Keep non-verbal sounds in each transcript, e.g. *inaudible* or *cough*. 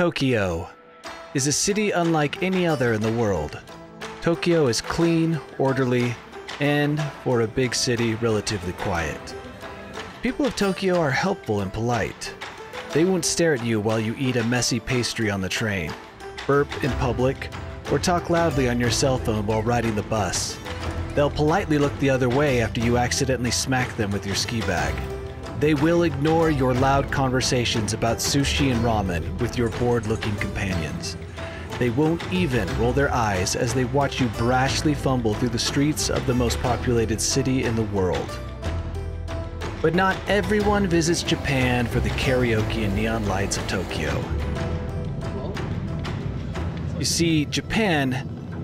Tokyo is a city unlike any other in the world. Tokyo is clean, orderly, and, for a big city, relatively quiet. People of Tokyo are helpful and polite. They won't stare at you while you eat a messy pastry on the train, burp in public, or talk loudly on your cell phone while riding the bus. They'll politely look the other way after you accidentally smack them with your ski bag. They will ignore your loud conversations about sushi and ramen with your bored looking companions. They won't even roll their eyes as they watch you brashly fumble through the streets of the most populated city in the world. But not everyone visits Japan for the karaoke and neon lights of Tokyo. You see, Japan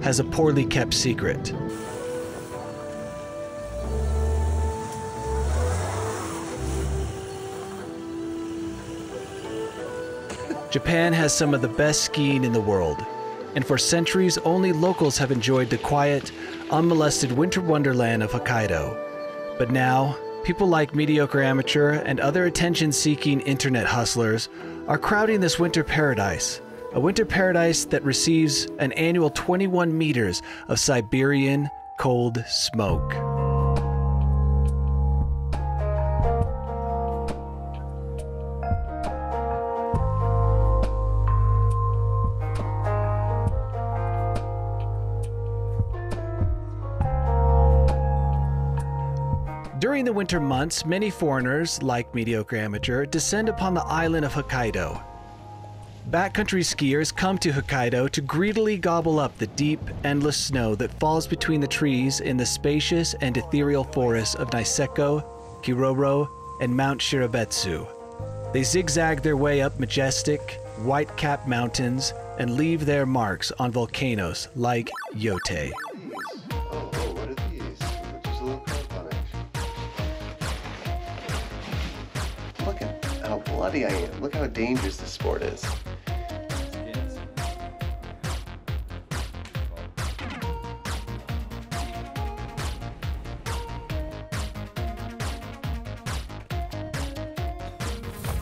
has a poorly kept secret. Japan has some of the best skiing in the world, and for centuries only locals have enjoyed the quiet, unmolested winter wonderland of Hokkaido. But now, people like mediocre amateur and other attention seeking internet hustlers are crowding this winter paradise, a winter paradise that receives an annual 21 meters of Siberian cold smoke. Winter months, many foreigners, like mediocre amateur, descend upon the island of Hokkaido. Backcountry skiers come to Hokkaido to greedily gobble up the deep, endless snow that falls between the trees in the spacious and ethereal forests of Niseko, Kiroro, and Mount Shirabetsu. They zigzag their way up majestic, white capped mountains and leave their marks on volcanoes like Yotei. Bloody I am. Look how dangerous this sport is.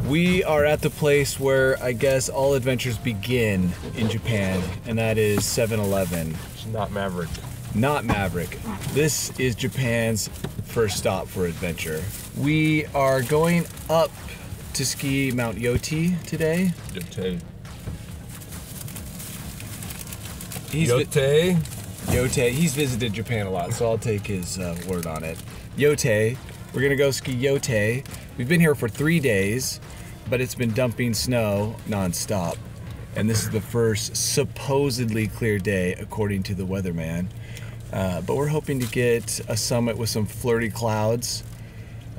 We are at the place where I guess all adventures begin in Japan, and that is 7 Eleven. It's not Maverick. Not Maverick. This is Japan's first stop for adventure. We are going up to ski Mount Yoti today. Yotei. He's Yotei. Yotei. He's visited Japan a lot, so I'll take his uh, word on it. Yotei. We're gonna go ski Yotei. We've been here for three days, but it's been dumping snow nonstop. And this is the first supposedly clear day, according to the weatherman. Uh, but we're hoping to get a summit with some flirty clouds.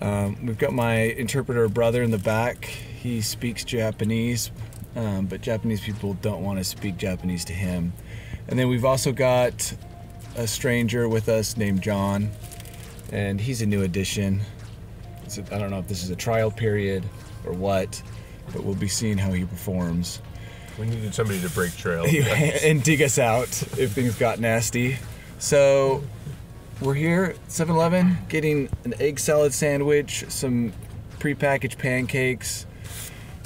Um, we've got my interpreter brother in the back. He speaks Japanese, um, but Japanese people don't want to speak Japanese to him. And then we've also got a stranger with us named John, and he's a new addition. I don't know if this is a trial period or what, but we'll be seeing how he performs We needed somebody to break trail. *laughs* and dig us out if things got nasty. So we're here at 7 Eleven getting an egg salad sandwich, some prepackaged pancakes,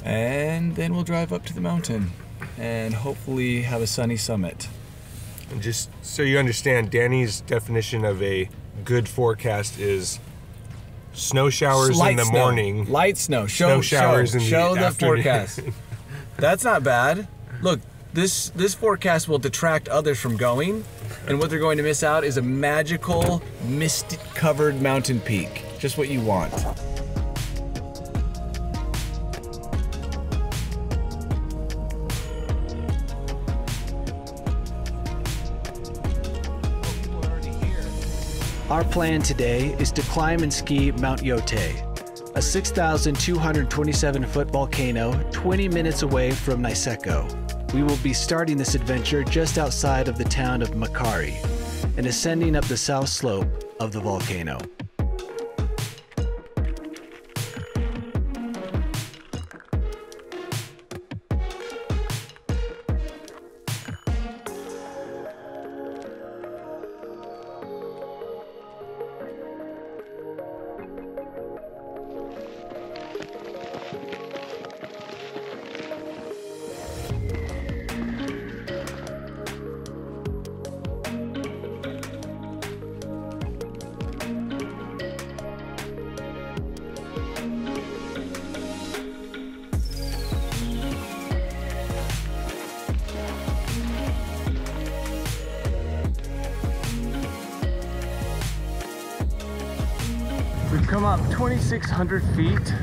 and then we'll drive up to the mountain and hopefully have a sunny summit. And just so you understand, Danny's definition of a good forecast is snow showers Light in the snow. morning. Light snow. Show, Snow showers show, in the show the afternoon. forecast. *laughs* That's not bad. Look, this this forecast will detract others from going, and what they're going to miss out is a magical, mist-covered mountain peak. Just what you want. Our plan today is to climb and ski Mount Yotei, a 6,227 foot volcano 20 minutes away from Niseko. We will be starting this adventure just outside of the town of Makkari and ascending up the south slope of the volcano. 2,600 feet.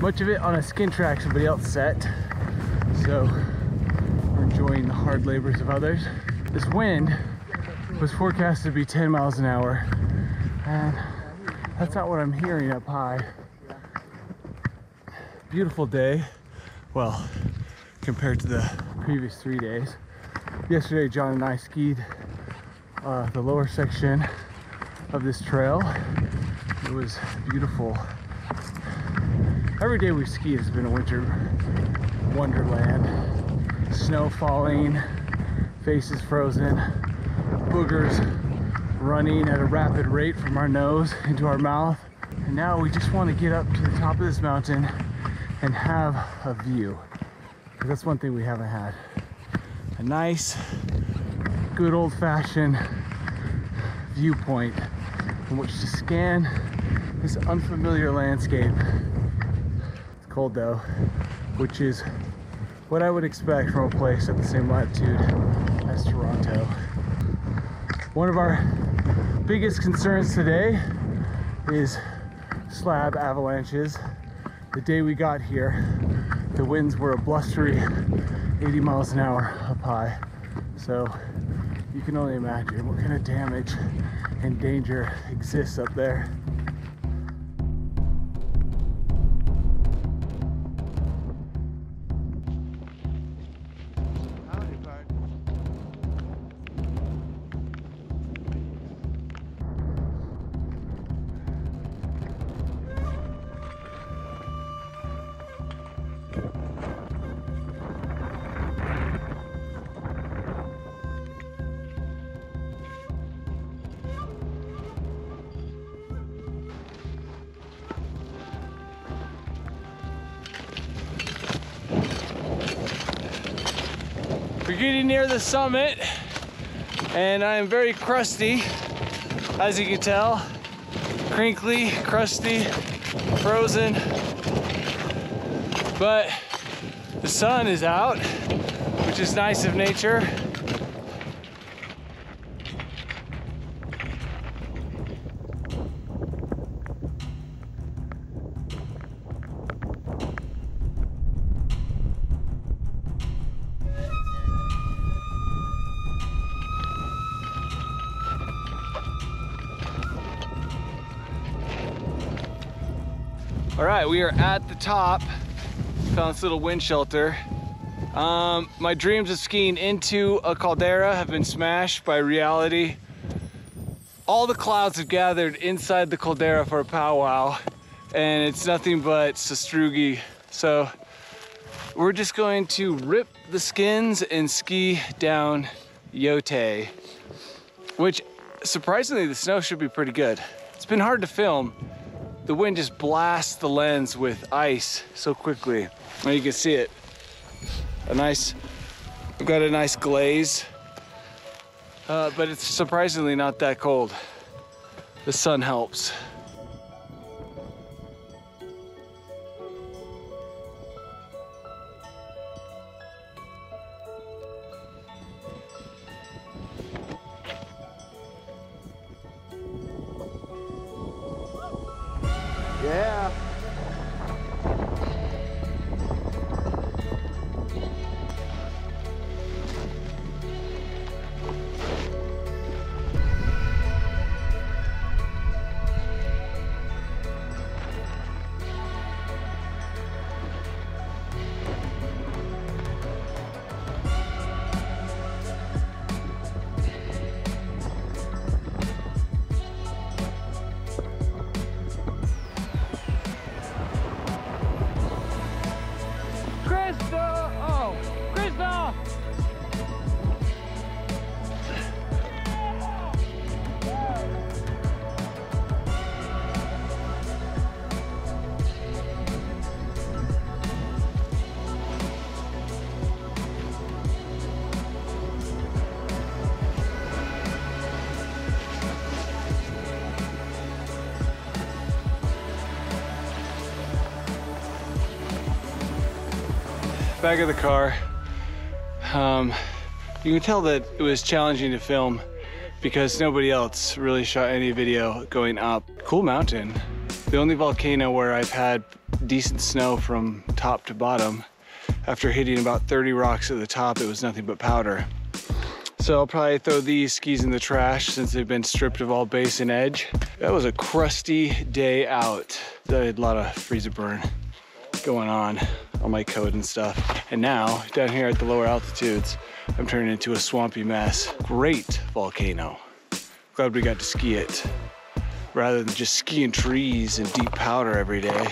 Much of it on a skin track somebody else set. So we're enjoying the hard labors of others. This wind was forecast to be 10 miles an hour. And that's not what I'm hearing up high. Beautiful day. Well, compared to the previous three days. Yesterday, John and I skied uh, the lower section of this trail. It was beautiful. Every day we ski has been a winter wonderland. Snow falling, faces frozen, boogers running at a rapid rate from our nose into our mouth. And now we just want to get up to the top of this mountain and have a view. That's one thing we haven't had. A nice, good old fashioned viewpoint from which to scan this unfamiliar landscape. It's cold though, which is what I would expect from a place at the same latitude as Toronto. One of our biggest concerns today is slab avalanches. The day we got here, the winds were a blustery 80 miles an hour up high. So you can only imagine what kind of damage and danger exists up there. We're getting near the summit and I am very crusty, as you can tell. Crinkly, crusty, frozen. But the sun is out, which is nice of nature. All right, we are at the top. Found this little wind shelter. Um, my dreams of skiing into a caldera have been smashed by reality. All the clouds have gathered inside the caldera for a powwow, and it's nothing but sastrugi. So we're just going to rip the skins and ski down Yotei, which surprisingly the snow should be pretty good. It's been hard to film the wind just blasts the lens with ice so quickly. Now you can see it. A nice, I've got a nice glaze, uh, but it's surprisingly not that cold. The sun helps. Yeah. Back of the car. Um, you can tell that it was challenging to film because nobody else really shot any video going up. Cool mountain. The only volcano where I've had decent snow from top to bottom. After hitting about 30 rocks at the top, it was nothing but powder. So I'll probably throw these skis in the trash since they've been stripped of all base and edge. That was a crusty day out. I had a lot of freezer burn going on on my coat and stuff. And now, down here at the lower altitudes, I'm turning into a swampy mess. Great volcano. Glad we got to ski it rather than just skiing trees and deep powder every day.